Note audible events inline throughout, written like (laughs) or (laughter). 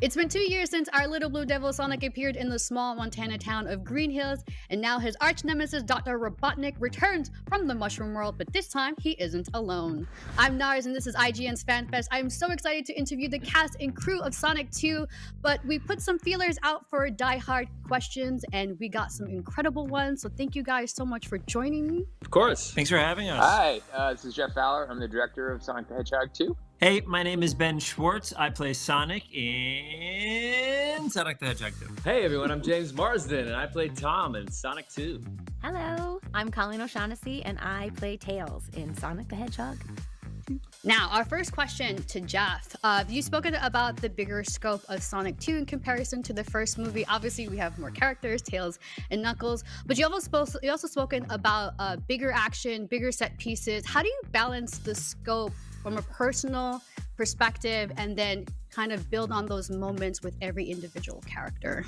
It's been two years since our little blue devil Sonic appeared in the small Montana town of Green Hills, and now his arch nemesis Dr. Robotnik returns from the Mushroom World, but this time he isn't alone. I'm Nars, and this is IGN's FanFest. I'm so excited to interview the cast and crew of Sonic 2, but we put some feelers out for die-hard questions, and we got some incredible ones, so thank you guys so much for joining me. Of course. Thanks for having us. Hi, uh, this is Jeff Fowler. I'm the director of Sonic the Hedgehog 2. Hey, my name is Ben Schwartz. I play Sonic in Sonic the Hedgehog 2. Hey everyone, I'm James Marsden and I play Tom in Sonic 2. Hello, I'm Colleen O'Shaughnessey and I play Tails in Sonic the Hedgehog. Now, our first question to Jeff. Uh, you've spoken about the bigger scope of Sonic 2 in comparison to the first movie. Obviously, we have more characters, Tails and Knuckles, but you also, spoke, you also spoken about uh, bigger action, bigger set pieces. How do you balance the scope from a personal perspective and then kind of build on those moments with every individual character?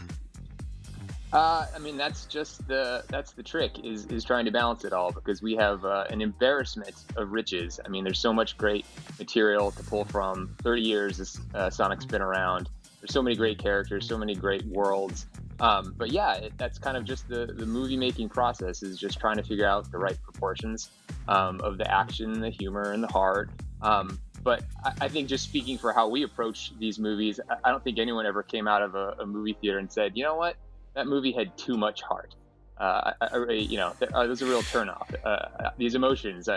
Uh, I mean, that's just the that's the trick is is trying to balance it all because we have uh, an embarrassment of riches. I mean, there's so much great material to pull from. 30 years this uh, Sonic's been around. There's so many great characters, so many great worlds. Um, but yeah, it, that's kind of just the the movie making process is just trying to figure out the right proportions um, of the action, the humor, and the heart. Um, but I, I, think just speaking for how we approach these movies, I, I don't think anyone ever came out of a, a, movie theater and said, you know what, that movie had too much heart. Uh, I, you know, that, uh, there's a real turnoff. Uh, these emotions.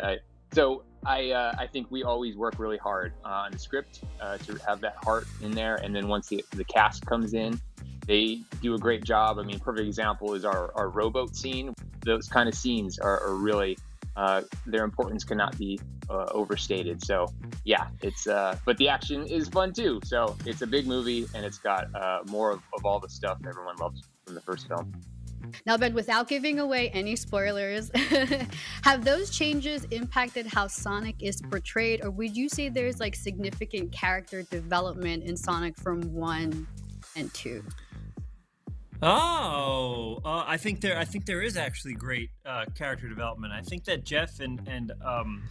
so I, uh, I think we always work really hard on the script uh, to have that heart in there, and then once the, the cast comes in, they do a great job. I mean, perfect example is our, our rowboat scene. Those kind of scenes are, are really uh, their importance cannot be uh, overstated. So yeah, it's uh, but the action is fun too. So it's a big movie and it's got uh, more of, of all the stuff everyone loves from the first film. Now, Ben, without giving away any spoilers, (laughs) have those changes impacted how Sonic is portrayed, or would you say there's like significant character development in Sonic from one and two? Oh, uh, I think there. I think there is actually great uh, character development. I think that Jeff and and um,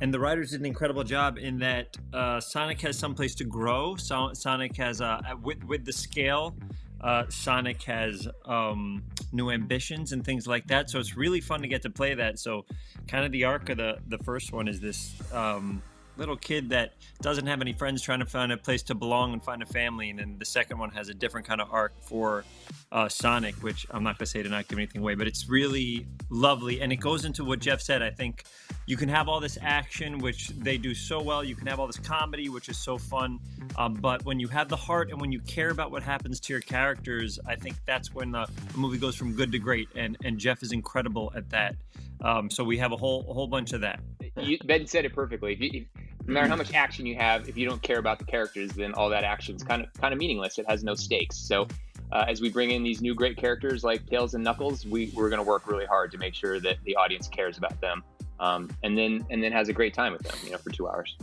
and the writers did an incredible job in that uh, Sonic has some place to grow. So, Sonic has uh, with with the scale. Uh, Sonic has um, new ambitions and things like that. So it's really fun to get to play that. So, kind of the arc of the the first one is this. Um, little kid that doesn't have any friends trying to find a place to belong and find a family. And then the second one has a different kind of arc for uh, Sonic, which I'm not going to say to not give anything away, but it's really lovely. And it goes into what Jeff said. I think you can have all this action, which they do so well. You can have all this comedy, which is so fun. Um, but when you have the heart and when you care about what happens to your characters, I think that's when the movie goes from good to great. And, and Jeff is incredible at that. Um, so we have a whole a whole bunch of that. You, ben said it perfectly. If you, if, no matter how much action you have, if you don't care about the characters, then all that action is kind of kind of meaningless. It has no stakes. So uh, as we bring in these new great characters like Tails and Knuckles, we, we're going to work really hard to make sure that the audience cares about them, um, and then and then has a great time with them, you know, for two hours.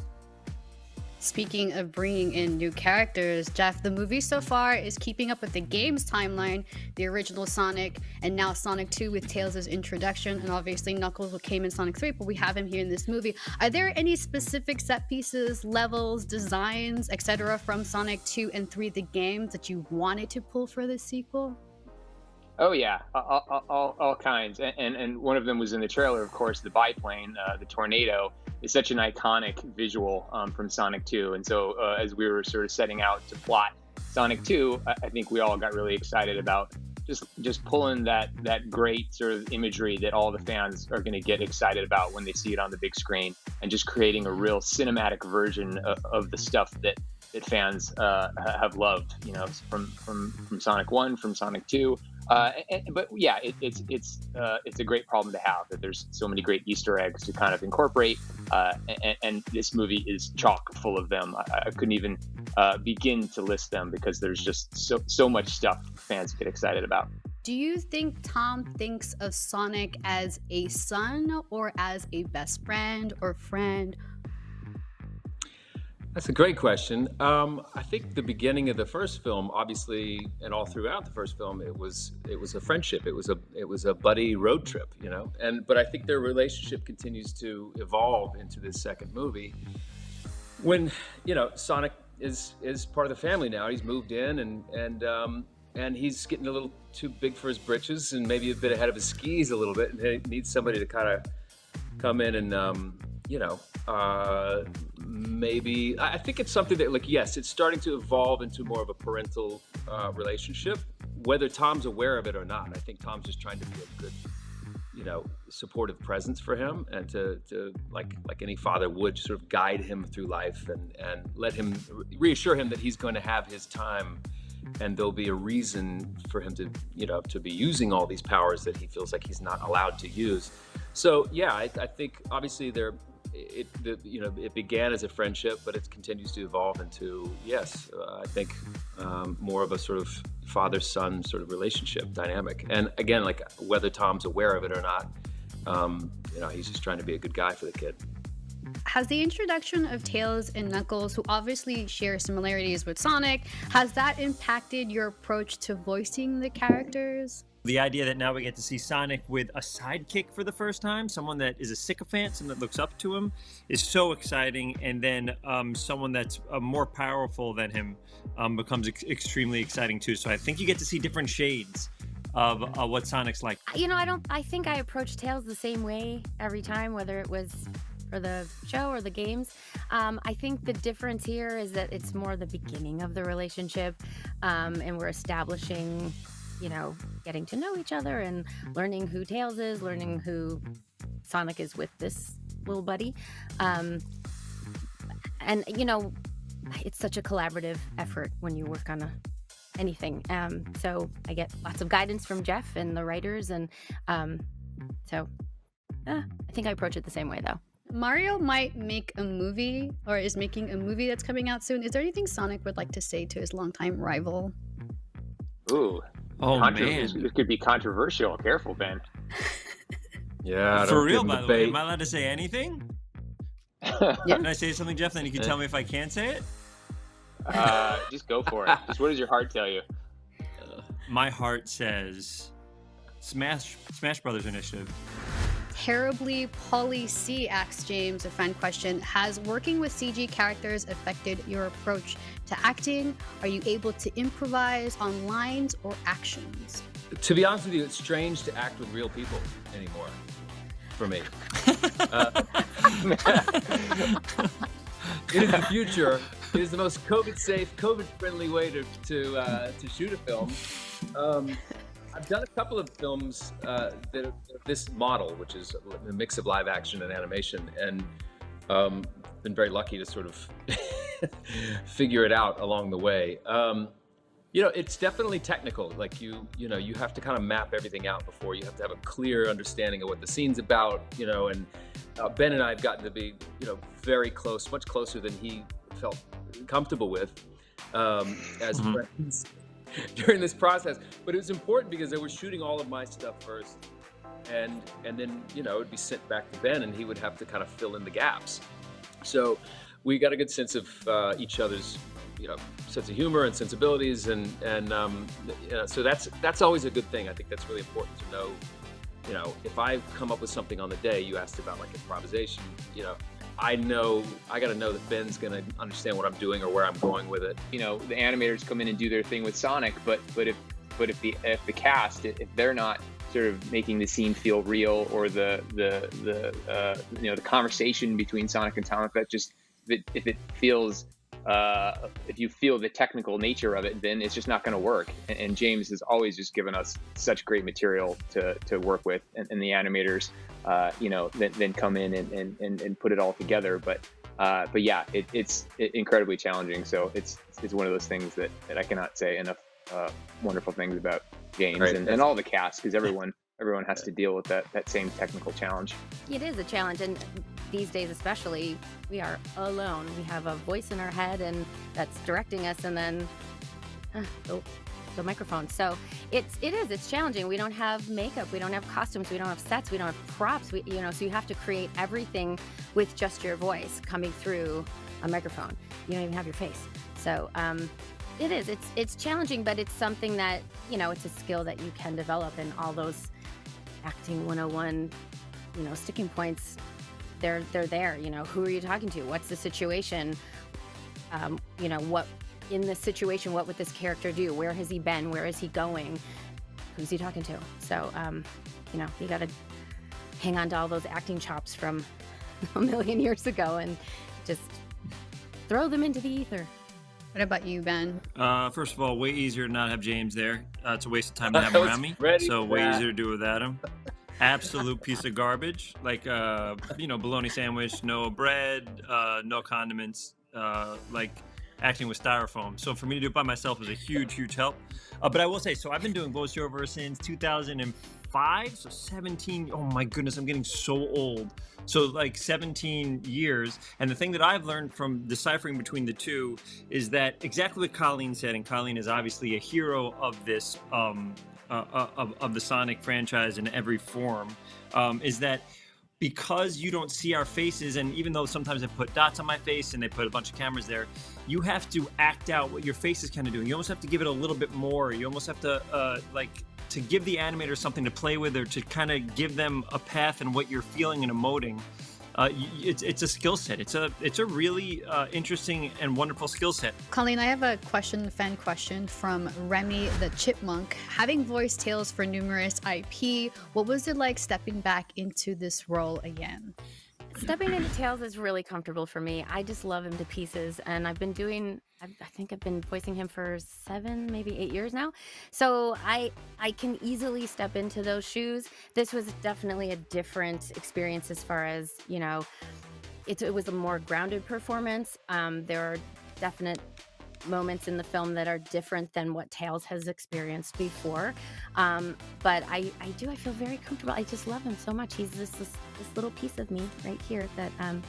Speaking of bringing in new characters, Jeff, the movie so far is keeping up with the game's timeline, the original Sonic, and now Sonic 2 with Tails' introduction, and obviously Knuckles came in Sonic 3, but we have him here in this movie. Are there any specific set pieces, levels, designs, etc. from Sonic 2 and 3, the games, that you wanted to pull for this sequel? Oh yeah, all, all, all kinds, and, and, and one of them was in the trailer, of course, the biplane, uh, the tornado is such an iconic visual um, from Sonic 2, and so uh, as we were sort of setting out to plot Sonic 2, I, I think we all got really excited about just just pulling that that great sort of imagery that all the fans are going to get excited about when they see it on the big screen, and just creating a real cinematic version of, of the stuff that that fans uh, have loved, you know, from from from Sonic One, from Sonic Two. Uh, and, but yeah, it, it's it's uh, it's a great problem to have that there's so many great Easter eggs to kind of incorporate, uh, and, and, this movie is chock full of them. I, I couldn't even uh, begin to list them because there's just so so much stuff fans get excited about. Do you think Tom thinks of Sonic as a son or as a best friend or friend that's a great question. Um, I think the beginning of the first film, obviously, and all throughout the first film, it was it was a friendship. It was a it was a buddy road trip, you know. And but I think their relationship continues to evolve into this second movie. When you know Sonic is is part of the family now. He's moved in and and um, and he's getting a little too big for his britches and maybe a bit ahead of his skis a little bit, and he needs somebody to kind of come in and um, you know uh, maybe I think it's something that like yes, it's starting to evolve into more of a parental uh, relationship. Whether Tom's aware of it or not, I think Tom's just trying to be a good you know supportive presence for him and to, to like like any father would sort of guide him through life and and let him reassure him that he's going to have his time and there'll be a reason for him to you know to be using all these powers that he feels like he's not allowed to use so yeah i, I think obviously there it you know it began as a friendship but it continues to evolve into yes uh, i think um, more of a sort of father son sort of relationship dynamic and again like whether tom's aware of it or not um, you know he's just trying to be a good guy for the kid has the introduction of Tails and Knuckles, who obviously share similarities with Sonic, has that impacted your approach to voicing the characters? The idea that now we get to see Sonic with a sidekick for the first time, someone that is a sycophant, someone that looks up to him, is so exciting. And then um, someone that's uh, more powerful than him um, becomes ex- extremely exciting too. So I think you get to see different shades of uh, what Sonic's like. You know, I don't. I think I approach Tails the same way every time, whether it was for the show or the games. Um, I think the difference here is that it's more the beginning of the relationship, um, and we're establishing you know, getting to know each other and learning who Tails is, learning who Sonic is with this little buddy. Um, and, you know, it's such a collaborative effort when you work on a, anything. Um, so I get lots of guidance from Jeff and the writers. And um, so uh, I think I approach it the same way, though. Mario might make a movie or is making a movie that's coming out soon. Is there anything Sonic would like to say to his longtime rival? Ooh, Oh Contro- man, It could be controversial. Careful, Ben. (laughs) yeah for real. By the the way, am I allowed to say anything? (laughs) Yeah. Can I say something, Jeff? Then you can tell me if I can't say it. uh, just go for it. Just what does your heart tell you? My heart says, Smash Smash Brothers Initiative. Terribly Polly C asks James a fan question. Has working with CG characters affected your approach to acting? Are you able to improvise on lines or actions? to be honest with you, it's strange to act with real people anymore for me. Uh, (laughs) (laughs) it is the future. It is the most COVID-safe, COVID-friendly way to to uh, to shoot a film. Um, I've done a couple of films uh, that are this model, which is a mix of live action and animation, and um, been very lucky to sort of (laughs) figure it out along the way. Um, you know, it's definitely technical. Like you, you know, you have to kind of map everything out before you have to have a clear understanding of what the scene's about. You know, and uh, Ben and I have gotten to be, you know, very close, much closer than he felt comfortable with um, as Mhm. friends (laughs) during this process. But it was important because they were shooting all of my stuff first, and and then you know it'd be sent back to Ben, and he would have to kind of fill in the gaps. So we got a good sense of uh, each other's you know sense of humor and sensibilities and and um, you know, so that's that's always a good thing i think that's really important to know you know if i come up with something on the day you asked about like improvisation you know i know i got to know that ben's going to understand what i'm doing or where i'm going with it. You know, the animators come in and do their thing with Sonic, but but if but if the if the cast if they're not sort of making the scene feel real or the the the uh, you know the conversation between Sonic and Tom that just if it, if it feels uh, if you feel the technical nature of it, then it's just not going to work. And, and James has always just given us such great material to, to work with, and, and the animators, uh, you know, then, then come in and, and, and, and put it all together. But uh, but yeah, it, it's incredibly challenging. So it's it's one of those things that, that I cannot say enough uh, wonderful things about James Right. and, and all the cast because everyone everyone has to deal with that that same technical challenge. It is a challenge, and these days especially, we are alone. We have a voice in our head, and that's directing us, and then uh, the, the microphone. So it's it is it's challenging. We don't have makeup, we don't have costumes, we don't have sets, we don't have props. We you know, so you have to create everything with just your voice coming through a microphone. You don't even have your face. So um, it is. It's it's challenging, but it's something that you know it's a skill that you can develop, and all those acting 101 you know sticking points they're they're there you know who are you talking to what's the situation um, you know, what in this situation, what would this character do? Where has he been? Where is he going? Who's he talking to? So, um, you know, you got to hang on to all those acting chops from (laughs) a million years ago and just throw them into the ether. What about you, Ben? Uh, first of all, way easier to not have James there. Uh, it's a waste of time to (laughs) have him around me. So way that. easier to do without him. Absolute piece of garbage. Like uh, you know, bologna sandwich, no bread, uh, no condiments. Uh, like acting with styrofoam. So for me to do it by myself is a huge, huge help. Uh, but I will say, so I've been doing voiceover since 2005, so 17. Oh my goodness, I'm getting so old. So like 17 years. And the thing that I've learned from deciphering between the two is that exactly what Colleen said, and Colleen is obviously a hero of this. Um, uh, uh of, of the Sonic franchise in every form, um, is that because you don't see our faces, and even though sometimes they put dots on my face and they put a bunch of cameras there, you have to act out what your face is kind of doing. You almost have to give it a little bit more. You almost have to uh, like to give the animator something to play with, or to kind of give them a path and what you're feeling and emoting uh, it's, it's a skill set. It's a it's a really uh, interesting and wonderful skill set. Colleen, I have a question, fan question from Remy the Chipmunk. Having voiced Tails for numerous IP, what was it like stepping back into this role again? Stepping into Tails is really comfortable for me. I just love him to pieces, and I've been doing. I think I've been voicing him for seven, maybe eight years now. So I I can easily step into those shoes. This was definitely a different experience as far as you know. It, it was a more grounded performance. Um, there are definite moments in the film that are different than what Tails has experienced before. Um, but I, I do, I feel very comfortable. I just love him so much. He's this, this, this little piece of me right here that um,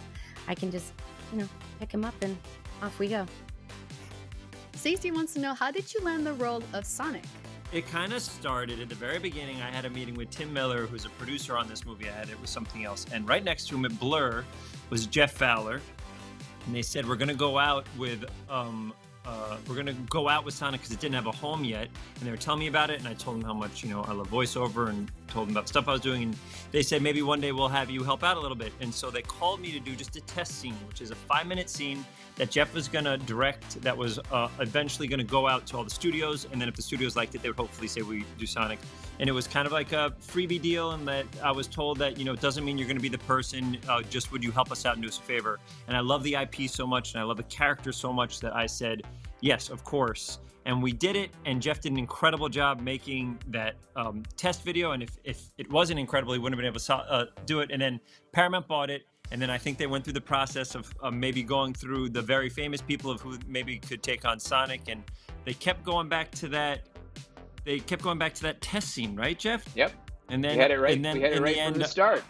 I can just, you know, pick him up and off we go. Stacey wants to know how did you land the role of Sonic? It kind of started at the very beginning. I had a meeting with Tim Miller, who's a producer on this movie. I had it was something else, and right next to him at Blur was Jeff Fowler, and they said we're going to go out with um, uh, we're gonna go out with Sonic because it didn't have a home yet, and they were telling me about it, and I told them how much you know I love voiceover, and told them about stuff I was doing, and they said maybe one day we'll have you help out a little bit, and so they called me to do just a test scene, which is a five-minute scene that Jeff was gonna direct, that was uh, eventually gonna go out to all the studios, and then if the studios liked it, they would hopefully say we do Sonic, and it was kind of like a freebie deal, and that I was told that you know it doesn't mean you're gonna be the person, uh, just would you help us out and do us a favor, and I love the IP so much, and I love the character so much that I said Yes, of course. And we did it, and Jeff did an incredible job making that um, test video. And if, if it wasn't incredible, he wouldn't have been able to uh, do it. And then Paramount bought it, and then I think they went through the process of maybe going through the very famous people of who maybe could take on Sonic, and they kept going back to that. They kept going back to that test scene, right, Jeff? Yep. And then we had it right. And then we had it right the from end, the start.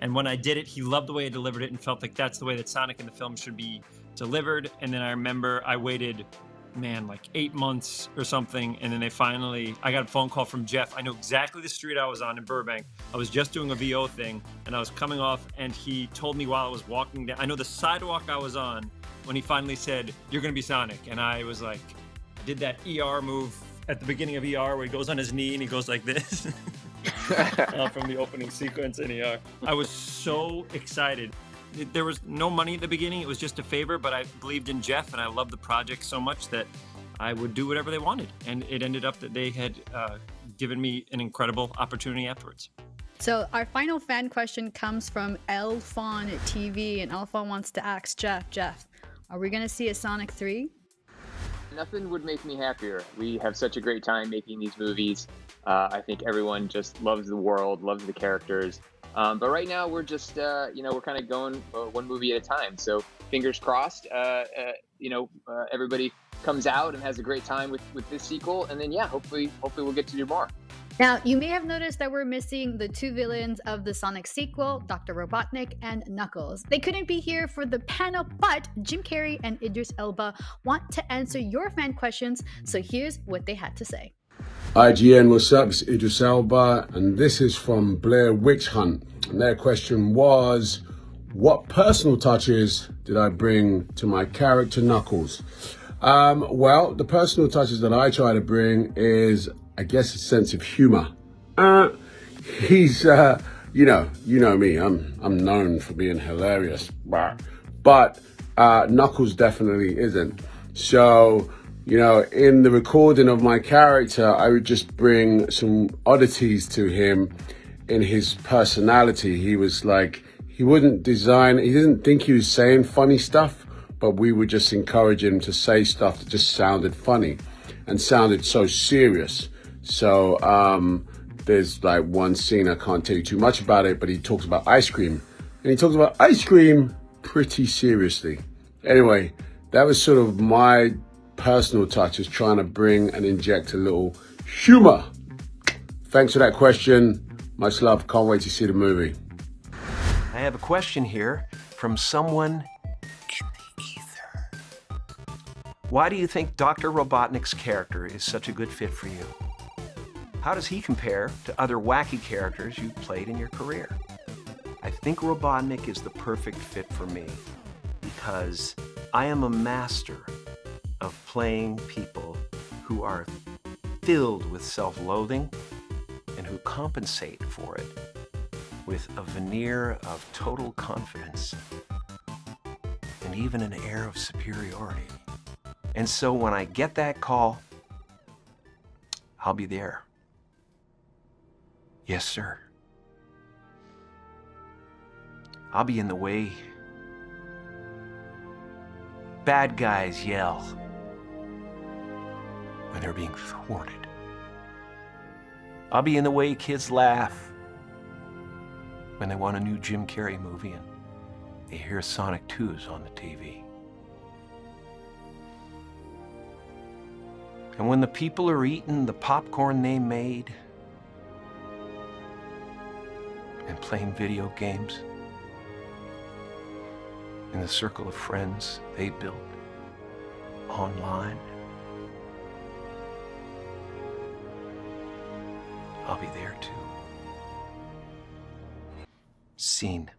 And when I did it, he loved the way I delivered it and felt like that's the way that Sonic in the film should be delivered. And then I remember I waited man, like eight months or something. And then they finally, I got a phone call from Jeff. I know exactly the street I was on in Burbank. I was just doing a VO thing and I was coming off, and he told me while I was walking down, I know the sidewalk I was on when he finally said, You're going to be Sonic. And I was like, I did that ER move at the beginning of ER where he goes on his knee and he goes like this. (laughs) (laughs) uh, from the opening sequence in ER. I was so excited there was no money at the beginning. It was just a favor, but I believed in Jeff and I loved the project so much that I would do whatever they wanted. And it ended up that they had uh, given me an incredible opportunity afterwards. So our final fan question comes from Elfon TV, and Elfon wants to ask Jeff, Jeff, are we going to see a Sonic 3? Nothing would make me happier. We have such a great time making these movies. Uh, I think everyone just loves the world, loves the characters. Um, but right now, we're just, uh, you know, we're kind of going uh, one movie at a time. So fingers crossed, uh, uh you know, uh, everybody comes out and has a great time with, with this sequel. And then, yeah, hopefully, hopefully we'll get to do more. Now, you may have noticed that we're missing the two villains of the Sonic sequel, Dr. Robotnik and Knuckles. They couldn't be here for the panel, but Jim Carrey and Idris Elba want to answer your fan questions, so here's what they had to say. IGN, what's up? It's Idris Elba, and this is from Blair Witch Hunt. And their question was, what personal touches did I bring to my character Knuckles? Um, well, the personal touches that I try to bring is, I guess, a sense of humor. Uh, he's, uh, you know, you know me. I'm, I'm known for being hilarious, but Uh, Knuckles definitely isn't. So, you know, in the recording of my character, I would just bring some oddities to him in his personality. He was like, he wouldn't design, he didn't think he was saying funny stuff, but we would just encourage him to say stuff that just sounded funny and sounded so serious. So, um, there's like one scene, I can't tell you too much about it, but he talks about ice cream. And he talks about ice cream pretty seriously. Anyway, that was sort of my personal touch, is trying to bring and inject a little humor. Thanks for that question. Much love. Can't wait to see the movie. I have a question here from someone in the ether. Why do you think Dr. Robotnik's character is such a good fit for you? How does he compare to other wacky characters you've played in your career? I think Robotnik is the perfect fit for me because I am a master of playing people who are filled with self loathing and who compensate for it with a veneer of total confidence and even an air of superiority. And so when I get that call, I'll be there. Yes, sir. I'll be in the way. Bad guys yell when they're being thwarted. I'll be in the way kids laugh when they want a new Jim Carrey movie and they hear Sonic 2's on the TV. And when the people are eating the popcorn they made and playing video games in the circle of friends they built online, I'll be there too. Scene.